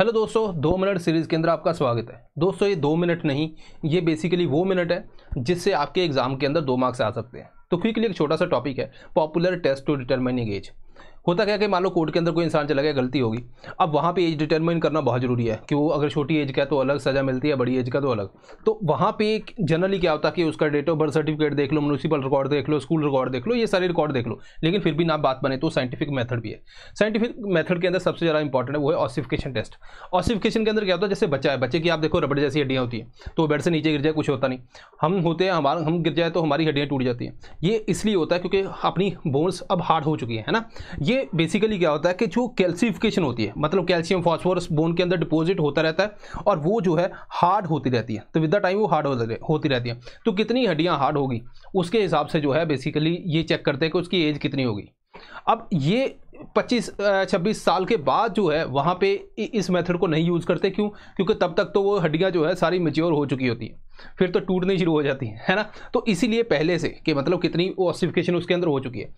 Hello दोस्तों, दो minute series के अंदर आपका स्वागत है। दोस्तों, ये दो मिनट नहीं, ये बेसिकली वो मिनट है जिससे आपके एग्ज़ाम के अंदर दो मार्क्स आ सकते हैं। तो क्विकली एक छोटा सा टॉपिक है popular test to determining age होता क्या कि मान लो कोर्ट के अंदर कोई इंसान चला गया, गलती होगी। अब वहाँ पे एज डिटरमाइन करना बहुत ज़रूरी है, कि वो अगर छोटी एज का तो अलग, सज़ा मिलती है, बड़ी एज का तो अलग। तो वहाँ पे जनरली क्या होता है कि उसका डेट ऑफ़ बर्थ सर्टिफिकेट देख लो म्यूनसिपल रिकॉर्ड देख लो स्कूल रिकॉर्ड देख लो, ये सारे रिकॉर्ड देख लो। लेकिन फिर भी ना बात बने तो साइंटिफिक मैथड भी है। साइंटिफिक मैथड के अंदर सबसे ज़्यादा इंपॉर्टेंट है वो है ऑसिफिकेशन टेस्ट ऑसिफिकेशन के अंदर क्या होता है, जैसे बच्चा है, बच्चे की आप देखो रबड़ जैसी हड्डियाँ होती हैं तो बेड से नीचे गिर जाए, कुछ होता नहीं। हम होते हैं, हमारा, हम गिर जाए तो हमारी हड्डियाँ टूट जाती हैं। ये इसलिए होता है क्योंकि अपनी बोन्स अब हार्ड हो चुकी है ना? ये बेसिकली क्या होता है कि जो कैल्सिफिकेशन होती है मतलब कैल्शियम फॉस्फोरस बोन के अंदर डिपॉजिट होता रहता है और वो जो है हार्ड होती रहती है। तो विद द टाइम वो हार्ड होती रहती है। तो कितनी हड्डियाँ हार्ड होगी? उसके हिसाब से जो है बेसिकली ये चेक करते हैं कि उसकी एज कितनी होगी। अब ये 25 26 साल के बाद जो है वहाँ पे इस मेथड को नहीं यूज़ करते। क्यों? क्योंकि तब तक तो वो हड्डियाँ जो है सारी मेच्योर हो चुकी होती हैं। फिर तो टूटनी शुरू हो जाती हैं, है ना? तो इसीलिए पहले से कि मतलब कितनी ऑसिफिकेशन उसके अंदर हो चुकी है।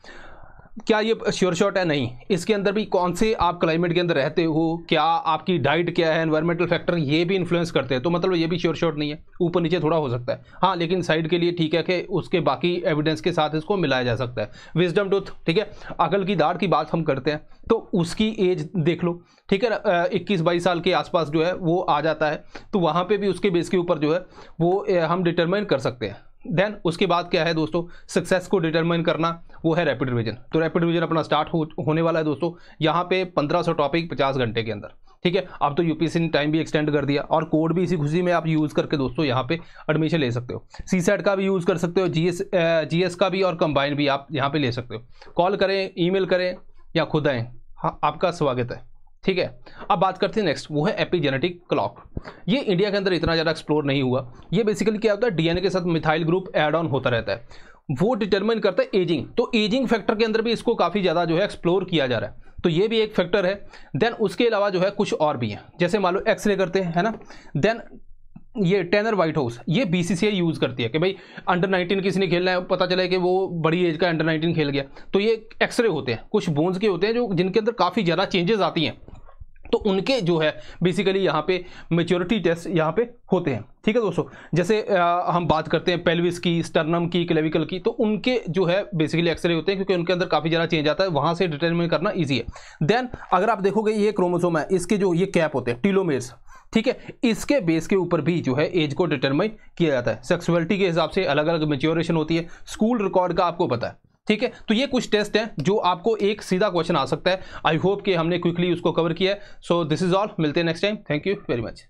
क्या ये श्योर शॉट है? नहीं. इसके अंदर भी कौन से आप क्लाइमेट के अंदर रहते हो? क्या आपकी डाइट क्या है? एनवायरमेंटल फैक्टर ये भी इन्फ्लुएंस करते हैं? तो मतलब ये भी श्योर शॉट नहीं है. ऊपर नीचे थोड़ा हो सकता है. हाँ लेकिन साइड के लिए ठीक है कि उसके बाकी एविडेंस के साथ इसको मिलाया जा सकता है. विजडम टूथ ठीक है? अकल की दाढ़ की बात हम करते हैं तो उसकी एज देख लो. ठीक है ना? इक्कीस बाईस साल के आसपास जो है, वो आ जाता है. तो वहाँ पर भी उसके बेस के ऊपर जो है, वो हम डिटरमाइन कर सकते हैं. देन उसके बाद क्या है दोस्तों? सक्सेस को डिटरमाइन करना वो है रैपिड रिवीजन तो रैपिड रिवीजन अपना स्टार्ट हो, होने वाला है दोस्तों यहाँ पे 1500 टॉपिक 50 घंटे के अंदर. ठीक है? अब तो यूपीएससी ने टाइम भी एक्सटेंड कर दिया और कोड भी इसी खुशी में आप यूज़ करके दोस्तों यहाँ पे एडमिशन ले सकते हो. सी सेट का भी यूज़ कर सकते हो जीएस जीएस का भी और कंबाइन भी आप यहाँ पे ले सकते हो. कॉल करें ईमेल करें या खुद आएँ. हाँ आपका स्वागत है. ठीक है? अब बात करते हैं नेक्स्ट वो है एपीजेनेटिक क्लॉक ये इंडिया के अंदर इतना ज़्यादा एक्सप्लोर नहीं हुआ. ये बेसिकली क्या होता है? डीएनए के साथ मिथाइल ग्रुप एड ऑन होता रहता है। वो डिटरमाइन करता है एजिंग तो एजिंग फैक्टर के अंदर भी इसको काफ़ी ज़्यादा जो है एक्सप्लोर किया जा रहा है। तो ये भी एक फैक्टर है। देन उसके अलावा जो है कुछ और भी हैं। जैसे मान लो एक्सरे करते हैं, है ना? देन ये टेनर वाइट हाउस ये बीसीसीआई यूज़ करती है कि भाई अंडर 19 किसी ने खेलना है, पता चला कि वो बड़ी एज का अंडर 19 खेल गया। तो ये एक्सरे होते हैं। कुछ बोन्स के होते हैं जो जिनके अंदर काफ़ी ज़्यादा चेंजेस आती हैं। तो उनके जो है बेसिकली यहाँ पे मेच्योरिटी टेस्ट यहाँ पे होते हैं। ठीक है दोस्तों? जैसे आ, हम बात करते हैं पेल्विस की स्टर्नम की क्लेविकल की तो उनके जो है बेसिकली एक्सरे होते हैं क्योंकि उनके अंदर काफ़ी ज़्यादा चेंज आता है वहाँ से डिटर्मिन करना ईजी है। देन अगर आप देखोगे ये क्रोमोसोम है इसके जो ये कैप होते हैं टीलोमेर्स ठीक है? इसके बेस के ऊपर भी जो है एज को डिटरमाइन किया जाता है। सेक्सुअलिटी के हिसाब से अलग अलग मेच्योरेशन होती है। स्कूल रिकॉर्ड का आपको पता है। ठीक है? तो ये कुछ टेस्ट हैं जो आपको एक सीधा क्वेश्चन आ सकता है। आई होप कि हमने क्विकली उसको कवर किया है। सो दिस इज़ ऑल मिलते हैं next time thank you very much